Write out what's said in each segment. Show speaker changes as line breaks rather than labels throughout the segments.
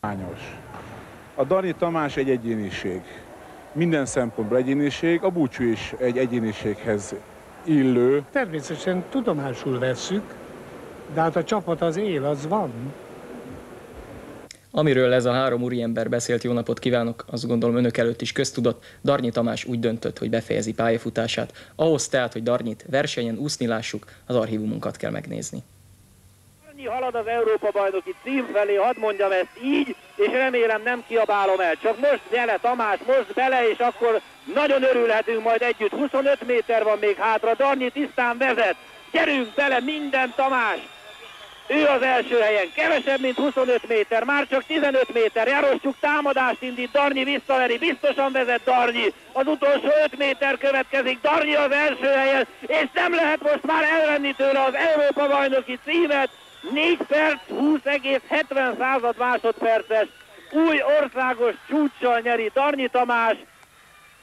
Hányos. A Darnyi Tamás egy egyéniség. Minden szempontból egyéniség, a búcsú is egy egyéniséghez illő.
Természetesen tudomásul vesszük, de hát a csapat az él, az van.
Amiről ez a három úriember beszélt, jó napot kívánok, azt gondolom önök előtt is köztudott, Darnyi Tamás úgy döntött, hogy befejezi pályafutását. Ahhoz tehát, hogy Darnyit versenyen úszni lássuk, az archívumunkat kell megnézni.
Halad az Európa bajnoki cím felé, hadd mondjam ezt így, és remélem nem kiabálom el. Csak most gyere Tamás, most bele, és akkor nagyon örülhetünk majd együtt. 25 méter van még hátra, Darnyi tisztán vezet. Gyerünk bele, minden Tamás! Ő az első helyen, kevesebb, mint 25 méter, már csak 15 méter, Jaroszcsuk támadást indít, Darnyi visszaveri, biztosan vezet Darnyi, az utolsó 5 méter következik, Darnyi az első helyen, és nem lehet most már elvenni tőle az Európa bajnoki címet, 4 perc, 20,70 század másodperces, új országos csúcssal nyeri Darnyi Tamás,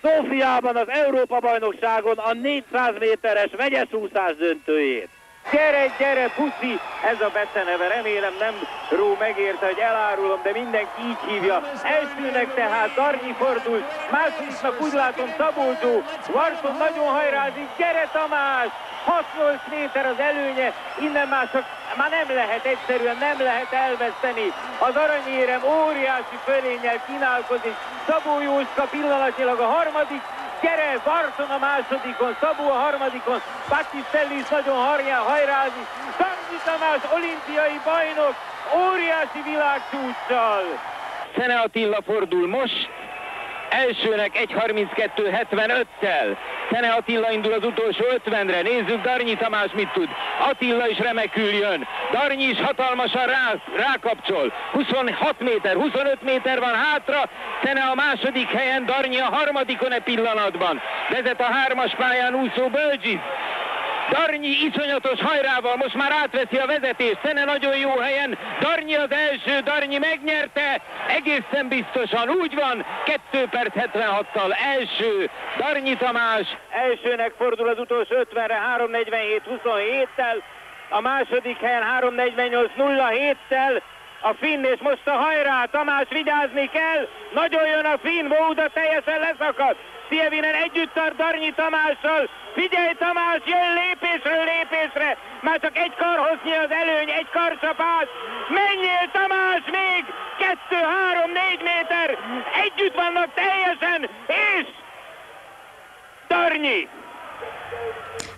Szófiában az Európa bajnokságon a 400 méteres vegyes úszás döntőjét. Gyere, gyere, puszi! Ez a beceneve, remélem nem ró megérte, hogy elárulom, de mindenki így hívja. Elsőnek tehát Darnyi fordul, másodiknak úgy látom Szabolcsó, Varson nagyon hajrázik, gyere Tamás! 6-8 méter az előnye, innen már csak már nem lehet, egyszerűen nem lehet elveszteni. Az aranyérem óriási fölényel kínálkozik. Szabó Jóska pillanatilag a harmadik, Gyere, Varson a másodikon, Szabó a harmadikon, Battistelli nagyon harján hajrázik, Tanzi Tamás olimpiai bajnok, óriási világcsúccsal. Szene Attila fordul most, elsőnek 1.32.75-tel. Szene Attila indul az utolsó 50-re. Nézzük Darnyi Tamás mit tud. Attila is remekül jön. Darnyi is hatalmasan rá, rákapcsol. 26 méter, 25 méter van hátra. Szene a második helyen, Darnyi a harmadikon e pillanatban. Vezet a hármas pályán úszó Bölgyisz. Darnyi iszonyatos hajrával most már átveszi a vezetést, Szene nagyon jó helyen, Darnyi az első, Darnyi megnyerte, egészen biztosan úgy van, 2 perc 76-tal első, Darnyi Tamás. Elsőnek fordul az utolsó 50-re 3.47-27-tel, a második helyen 3.48-07-tel, a finn, és most a hajrá, Tamás vigyázni kell, nagyon jön a finn, Vóda teljesen leszakad, Szievinen együtt tart Darnyi Tamással, Figyelj Tamás, jön lépésről lépésre, már csak egy karhoz az előny, egy karcsapás, menjél Tamás még, kettő, három, négy méter, együtt vannak teljesen, és Darnyi!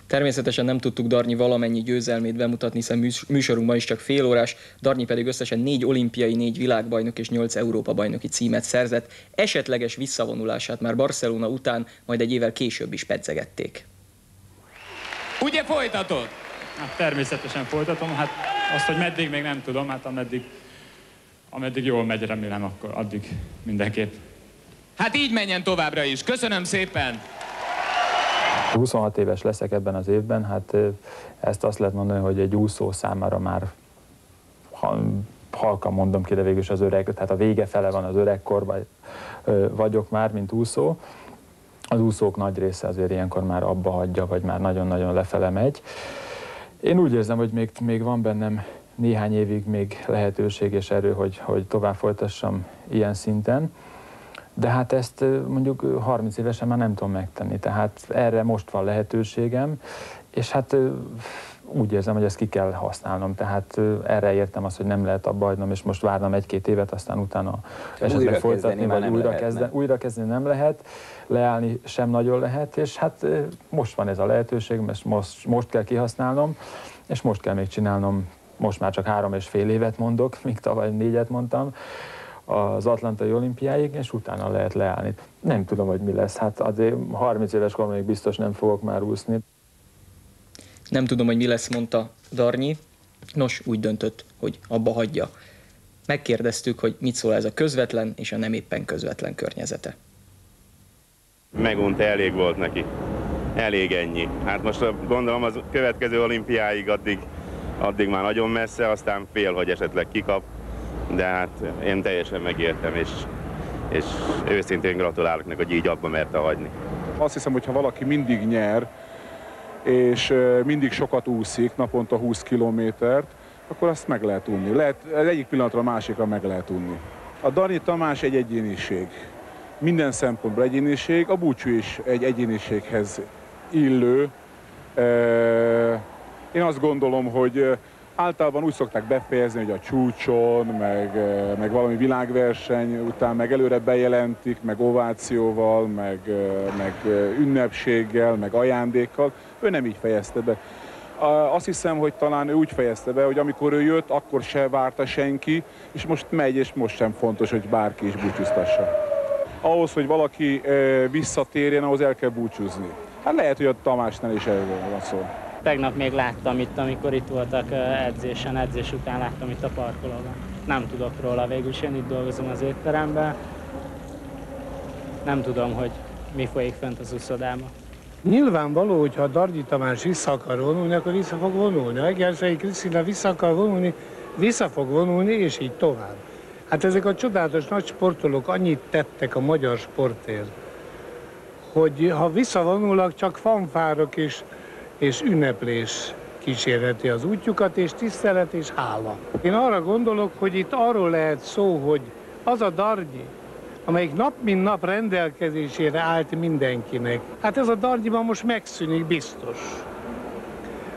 Természetesen nem tudtuk Darnyi valamennyi győzelmét bemutatni, hiszen műsorunkban is csak fél órás, Darnyi pedig összesen négy olimpiai, négy világbajnok és nyolc Európa bajnoki címet szerzett. Esetleges visszavonulását már Barcelona után, majd egy évvel később is pedzegették.
Ugye folytatod?
Hát természetesen folytatom, hát azt, hogy meddig még nem tudom, hát ameddig, ameddig jól megy, remélem, akkor addig mindenképp.
Hát így menjen továbbra is. Köszönöm szépen!
26 éves leszek ebben az évben, hát ezt azt lehet mondani, hogy egy úszó számára már halkan mondom ki, de végül is az öreg, tehát a vége fele van az öregkorban vagyok már, mint úszó. Az úszók nagy része azért ilyenkor már abba hagyja, vagy már nagyon-nagyon lefele megy. Én úgy érzem, hogy még, még van bennem néhány évig még lehetőség és erő, hogy, hogy tovább folytassam ilyen szinten. De hát ezt mondjuk 30 évesen már nem tudom megtenni, tehát erre most van lehetőségem, és hát úgy érzem, hogy ezt ki kell használnom, tehát erre értem azt, hogy nem lehet abba hagynom, és most várnom egy-két évet, aztán utána esetleg újra folytatni, vagy újra, kezdeni, újra kezdeni nem lehet, leállni sem nagyon lehet, és hát most van ez a lehetőség, ezt most, most kell kihasználnom, és most kell még csinálnom, most már csak három és fél évet mondok, míg tavaly négyet mondtam, az Atlantai olimpiáig, és utána lehet leállni. Nem tudom, hogy mi lesz. Hát azért 30 éves koromig biztos nem fogok már úszni.
Nem tudom, hogy mi lesz, mondta Darnyi. Nos, úgy döntött, hogy abba hagyja. Megkérdeztük, hogy mit szól ez a közvetlen és a nem éppen közvetlen környezete.
Megunta elég volt neki. Elég ennyi. Hát most gondolom az következő olimpiáig addig, addig már nagyon messze, aztán fél, hogy esetleg kikap de hát én teljesen megértem, és, és őszintén gratulálok neki, hogy így abba merte hagyni.
Azt hiszem, hogy ha valaki mindig nyer, és mindig sokat úszik, naponta 20 kilométert, akkor azt meg lehet unni. Lehet, az egyik pillanatra a másikra meg lehet unni. A Darnyi Tamás egy egyéniség. Minden szempontból egyéniség, a búcsú is egy egyéniséghez illő. Én azt gondolom, hogy általában úgy szokták befejezni, hogy a csúcson, meg, meg valami világverseny után, meg előre bejelentik, meg ovációval, meg, meg ünnepséggel, meg ajándékkal. Ő nem így fejezte be. Azt hiszem, hogy talán ő úgy fejezte be, hogy amikor ő jött, akkor se várta senki, és most megy, és most sem fontos, hogy bárki is búcsúztassa. Ahhoz, hogy valaki visszatérjen, ahhoz el kell búcsúzni. Hát lehet, hogy a Tamásnál is erről van szó.
Tegnap még láttam itt, amikor itt voltak edzésen, edzés után láttam itt a parkolóban. Nem tudok róla, végül is én itt dolgozom az étteremben. Nem tudom, hogy mi folyik fent az uszodában.
Nyilvánvaló, hogy ha Dargyi Tamás vissza akar vonulni, akkor vissza fog vonulni. Ha Egersei Krisztina vissza akar vonulni, vissza fog vonulni, és így tovább. Hát ezek a csodálatos nagy sportolók annyit tettek a magyar sportért, hogy ha visszavonulnak, csak fanfárok és, és ünneplés kísérheti az útjukat, és tisztelet és hála. Én arra gondolok, hogy itt arról lehet szó, hogy az a Dargyi, amelyik nap mint nap rendelkezésére állt mindenkinek. Hát ez a dargyiban most megszűnik biztos.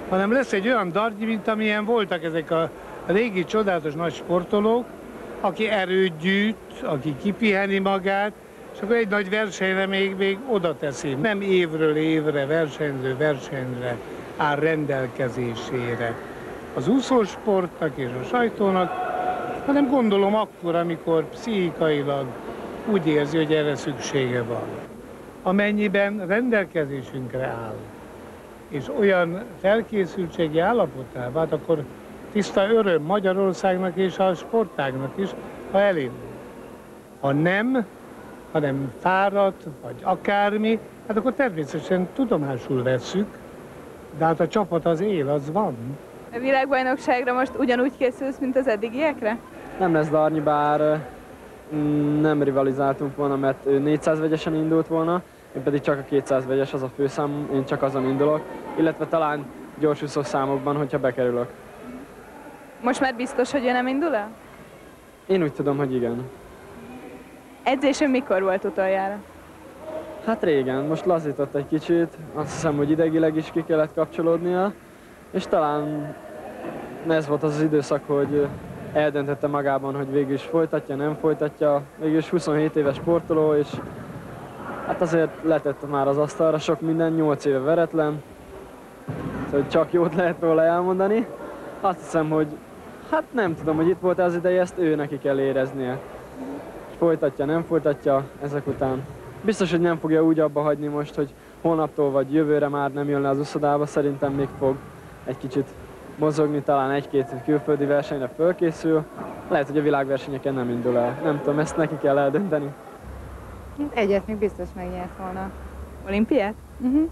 Hanem lesz egy olyan dargyi, mint amilyen voltak ezek a régi csodálatos nagy sportolók, aki erőt gyűjt, aki kipiheni magát, és akkor egy nagy versenyre még, még oda teszi. Nem évről évre, versenyző versenyre áll rendelkezésére az úszósportnak és a sajtónak, hanem gondolom akkor, amikor pszichikailag úgy érzi, hogy erre szüksége van. Amennyiben rendelkezésünkre áll, és olyan felkészültségi állapotá vált, akkor tiszta öröm Magyarországnak és a sportágnak is, ha elindul. Ha nem, hanem fáradt, vagy akármi, hát akkor természetesen tudomásul vesszük, de hát a csapat az él, az van.
A világbajnokságra most ugyanúgy készülsz, mint az eddigiekre?
Nem lesz Darnyi, bár Mm, nem rivalizáltunk volna, mert ő 400 vegyesen indult volna, én pedig csak a 200 vegyes, az a főszám, én csak azon indulok, illetve talán gyorsúszó számokban, hogyha bekerülök.
Most már biztos, hogy ő nem indul el?
Én úgy tudom, hogy igen.
Edzésem mikor volt utoljára?
Hát régen, most lazított egy kicsit, azt hiszem, hogy idegileg is ki kellett kapcsolódnia, és talán ez volt az, az időszak, hogy eldöntette magában, hogy végül is folytatja, nem folytatja. Végül is 27 éves sportoló, és hát azért letette már az asztalra sok minden, 8 éve veretlen, szóval csak jót lehet róla elmondani. Azt hiszem, hogy hát nem tudom, hogy itt volt az ideje, ezt ő neki kell éreznie. Folytatja, nem folytatja ezek után. Biztos, hogy nem fogja úgy abba hagyni most, hogy holnaptól vagy jövőre már nem jön le az uszodába, szerintem még fog egy kicsit mozogni, talán egy-két külföldi versenyre fölkészül. Lehet, hogy a világversenyeken nem indul el. Nem tudom, ezt neki kell eldönteni.
Egyet még biztos megnyert volna. Olimpiát? Uh-huh.